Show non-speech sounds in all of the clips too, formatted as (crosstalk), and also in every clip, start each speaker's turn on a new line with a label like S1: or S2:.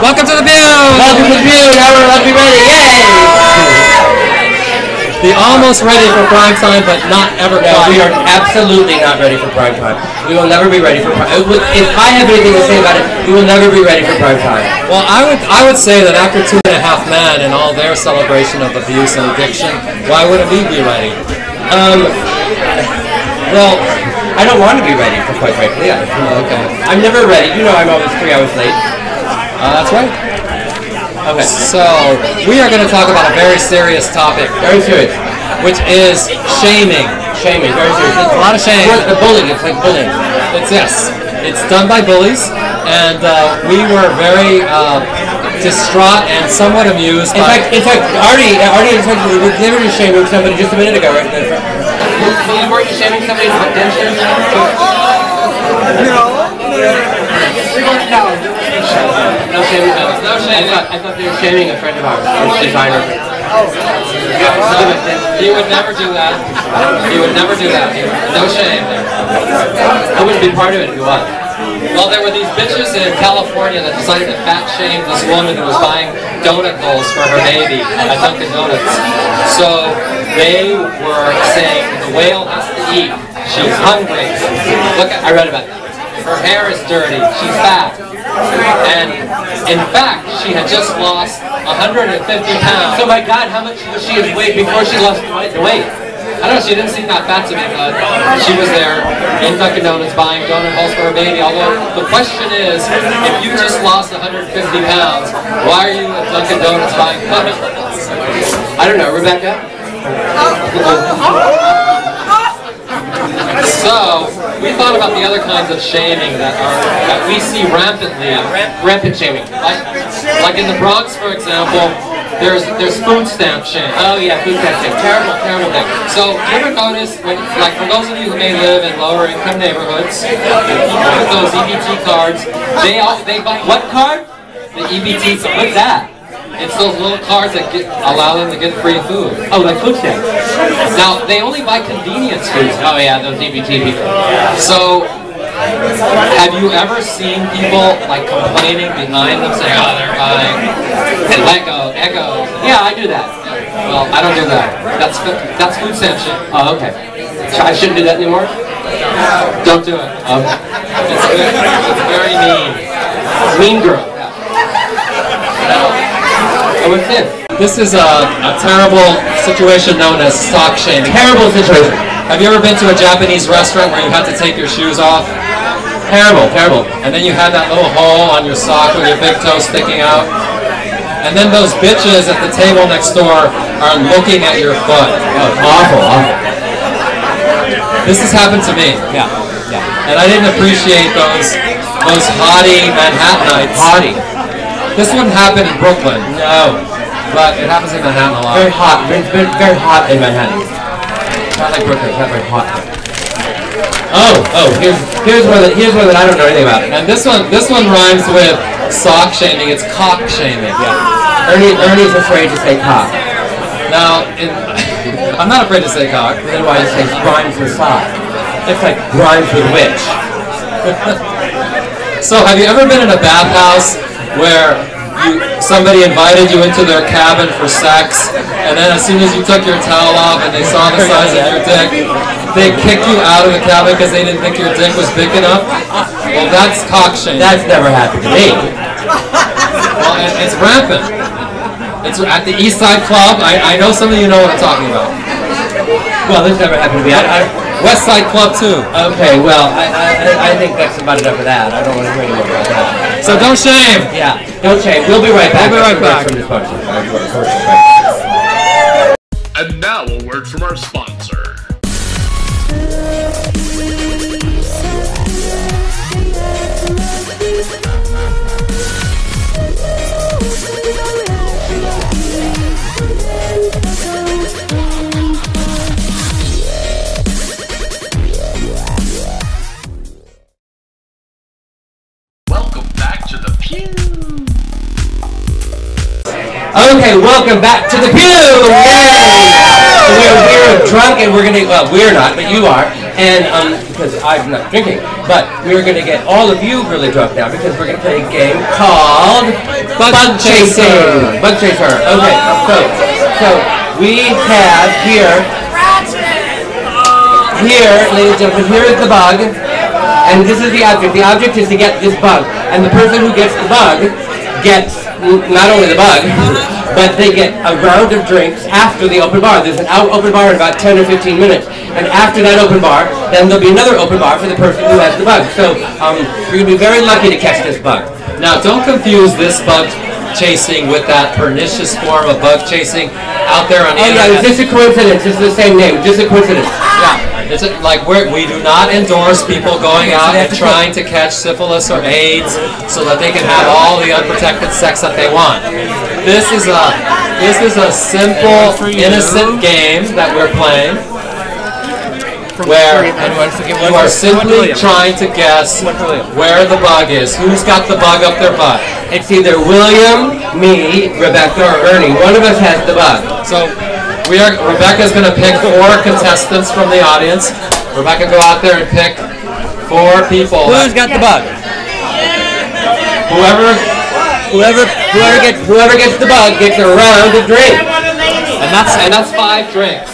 S1: Welcome to the Pee-ew!
S2: Welcome to the Pee-ew. Now we're to be ready. Yay!
S1: The almost ready for prime time, but not ever
S2: No, we are absolutely not ready for prime time. We will never be ready for prime. If I have anything to say about it, we will never be ready for prime time.
S1: Well, I would I would say that after Two and a Half Men and all their celebration of abuse and addiction, why wouldn't we be ready?
S2: Um, well, I don't want to be ready for quite frankly. I,
S1: Okay,
S2: I'm never ready. You know, I'm always three hours late.
S1: Uh, that's right.
S2: Okay.
S1: So we are going to talk about a very serious topic,
S2: Very serious.
S1: which is shaming.
S2: Shaming. Very serious. It's
S1: A lot of shame.
S2: The bullying. It's like bullying.
S1: It's yes, it's done by bullies, and uh, we were very uh, distraught and somewhat amused.
S2: In
S1: by,
S2: fact, in fact, Artie, Artie, in fact, we were literally shaming somebody just a minute ago, right? in front. Weren't you shaming somebody for attention? No shaming. No, no shaming. I thought, I thought they were shaming a friend of ours, a designer.
S1: he would never do that. He would never do that. No shame.
S2: I wouldn't be part of it if you was.
S1: Well, there were these bitches in California that decided to fat shame this woman who was buying donut holes for her baby at Dunkin' Donuts. So they were saying the whale has to eat. She's hungry. Look, I read about it. Her hair is dirty. She's fat. And in fact, she had just lost 150 pounds.
S2: So my God, how much was she in weight before she lost the weight? the weight?
S1: I don't know, she didn't seem that fat to me, but she was there in Dunkin' Donuts buying donut holes for her baby. Although the question is, if you just lost 150 pounds, why are you at Dunkin' Donuts buying donut holes?
S2: I don't know, Rebecca. Oh, oh, oh.
S1: So, we thought about the other kinds of shaming that are that we see rampantly,
S2: Rampant shaming.
S1: like like in the Bronx, for example. There's there's food stamp shame.
S2: Oh yeah, food testing.
S1: Terrible, terrible thing. So, you ever notice, when, like for those of you who may live in lower income neighborhoods, people with those EBT cards, they all, they buy what card? The EBT. What's that? It's those little cards that get, allow them to get free food.
S2: Oh, like food stamps.
S1: Now they only buy convenience foods.
S2: Oh yeah, those EBT people.
S1: So, have you ever seen people like complaining behind them saying, "Oh, they're buying Lego, Eggo"?
S2: Yeah, I do that.
S1: Well, I don't do that. That's that's food stamp shit.
S2: Oh, okay. So I shouldn't do that anymore?
S1: Don't do it.
S2: Okay.
S1: It's very, it's very mean.
S2: Mean girl. This
S1: is a, a terrible situation known as sock shaming.
S2: Terrible situation.
S1: Have you ever been to a Japanese restaurant where you had to take your shoes off?
S2: Terrible, terrible.
S1: And then you had that little hole on your sock with your big toe sticking out. And then those bitches at the table next door are looking at your foot.
S2: Oh, awful, awful.
S1: This has happened to me.
S2: Yeah, yeah.
S1: And I didn't appreciate those those haughty Manhattanites.
S2: Haughty.
S1: This wouldn't happen in Brooklyn,
S2: No.
S1: but it happens in Manhattan a lot.
S2: Very hot. Very, very, very hot in Manhattan. Not like Brooklyn. It's not very hot. Oh, oh. Here's here's one that here's one that I don't know anything about.
S1: And this one this one rhymes with sock shaming. It's cock shaming.
S2: Yeah. Ernie Ernie's afraid to say cock.
S1: Now, in, (laughs) I'm not afraid to say cock.
S2: Then why he says rhymes with sock? It's like rhymes with witch. (laughs)
S1: So, have you ever been in a bathhouse where you, somebody invited you into their cabin for sex, and then as soon as you took your towel off and they saw the size of your dick, they kicked you out of the cabin because they didn't think your dick was big enough? Well, that's cock shaming.
S2: That's never happened to me.
S1: Well, it- it's rampant. It's at the East Side Club. I, I know some of you know what I'm talking about.
S2: Well, this never happened to me. I, I,
S1: West Side Club too.
S2: okay, well, I, I, I think that's about enough of that. I don't want to hear any more about that.
S1: So don't shame.
S2: Yeah, don't shame. We'll be right back.
S1: We'll be right back.
S2: From this function.
S3: And now a word from our sponsor.
S2: Okay, welcome back to the Pee-ew. Yay! So we're we're drunk and we're gonna well we're not, but you are, And um, because I'm not drinking, but we're going to get all of you really drunk now because we're going to play a game called Bug, Chasing. Bug Chaser. Okay, so so we have here here, ladies and gentlemen, here is the bug, and this is the object. The object is to get this bug, and the person who gets the bug gets not only the bug, but they get a round of drinks after the open bar. There's an out open bar in about 10 or 15 minutes, and after that open bar, then there'll be another open bar for the person who has the bug. So um, you're gonna be very lucky to catch this bug.
S1: Now, don't confuse this bug chasing with that pernicious form of bug chasing out there on the
S2: Oh yeah,
S1: internet.
S2: it's just a coincidence. It's the same name. Just a coincidence.
S1: Yeah, it's a- like we're, we do not endorse people going out and trying to catch syphilis or AIDS so that they can have all the unprotected sex that they want. This is a this is a simple, innocent game that we're playing. Where you are simply trying to guess where the bug is. Who's got the bug up their butt?
S2: It's either William, me, Rebecca, or Ernie. One of us has the bug.
S1: So we are Rebecca's gonna pick four contestants from the audience. Rebecca, go out there and pick four people.
S2: Who's got the bug?
S1: Whoever,
S2: Whoever, whoever gets, whoever gets the bug gets a round of drink.
S1: and that's and that's five drinks.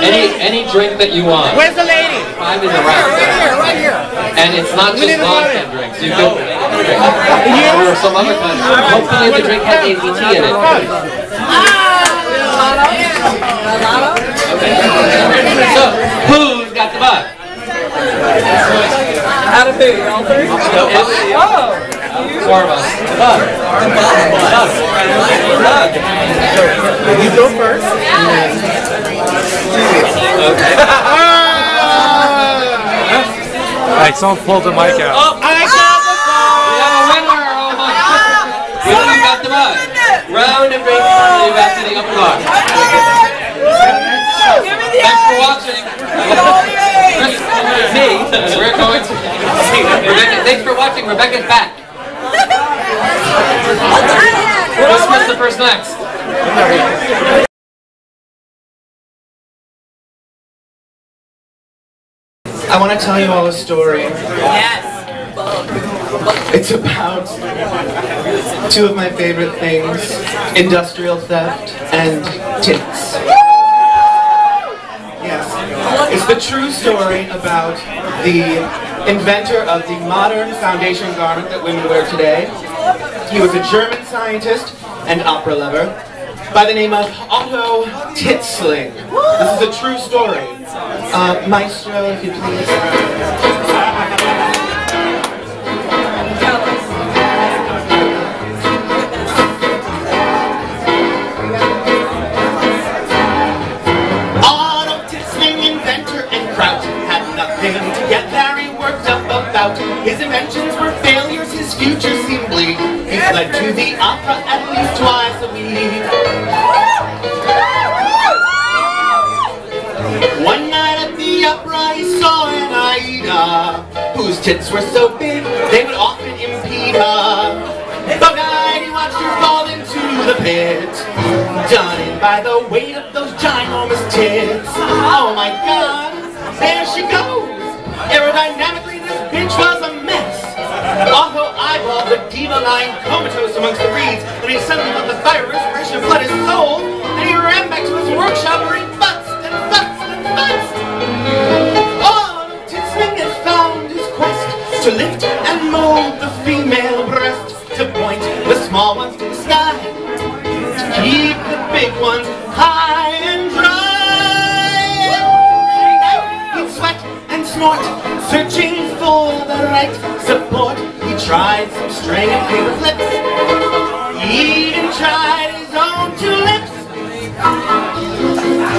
S1: Any any drink that you want.
S4: Where's the lady?
S1: Five in the round.
S4: Right here, right here.
S1: And it's not just vodka
S4: woman.
S1: drinks. You can or some other kind of drink. Hopefully the drink has ABT in it. So who's got the bug?
S4: Out of who? All three? Oh.
S1: Four of us. The bug.
S4: You go first.
S5: Alright, someone pulled the mic out.
S4: Oh, I got the ball!
S1: We have a winner! Oh my god! Who got the bug? Round of drinks for you after the upper bar. Thanks for watching. Me. We're going to. Rebecca, thanks for watching. Rebecca's back. Who's Christopher's next?
S6: I want to tell you all a story. Yes. It's about two of my favorite things industrial theft and tits. Yes. It's the true story about the inventor of the modern foundation garment that women wear today. He was a German scientist and opera lover by the name of Otto Titsling. This is a true story. Uh, Maestro, if you please. One night at the opera saw an Aida Whose tits were so big they would often impede her. Bug-eyed he watched her fall into the pit Done in by the weight of those ginormous tits. Oh my god, there she goes. Aerodynamically this bitch was a mess. Otto eyeballed the diva lying comatose amongst the snort, searching for the right support. He tried some string and paper flips. He even tried his own tulips.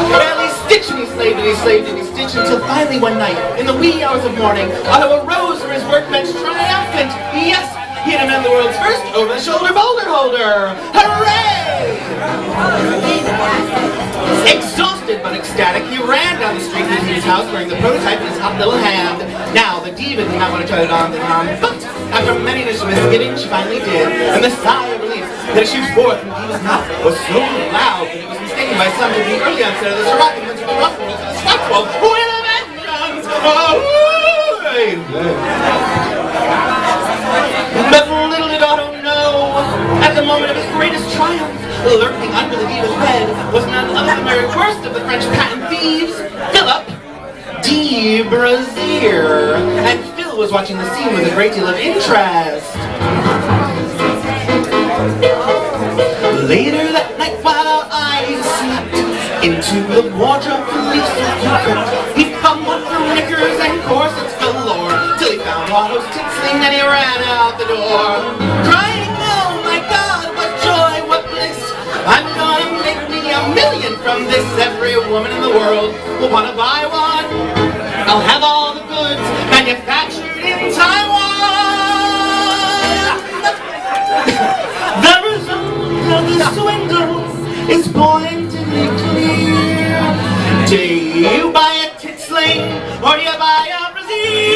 S6: Well, he stitched and he slaved and he slaved and he stitched until finally one night, in the wee hours of morning, Otto arose from his workbench triumphant. Yes, he had invented the world's first over-the-shoulder boulder holder. Hooray! But ecstatic, he ran down the street to his house wearing the prototype in his hot little hand. Now, the diva did not want to try it on the um, but after many initial misgivings, she finally did. And the sigh of relief that issued forth from the diva's mouth was so loud that it was mistaken by some to be the early onset of the winter rough rolls of the Stockwell. With a vengeance! But little did Otto know, at the moment of his greatest triumph, lurking under the Diva's bed was none other than the very worst of the French patent thieves, Philippe de Brassiere. And Phil was watching the scene with a great deal of interest. Later that night while I slept Into the wardrobe Felicia he fumbled for knickers and corsets galore Till he found Otto's titsling and he ran out the door Crying, world will wanna buy one I'll have all the goods manufactured in Taiwan (laughs) the result of the swindle is pointedly clear. Do you buy a titsling or do you buy a brassiere?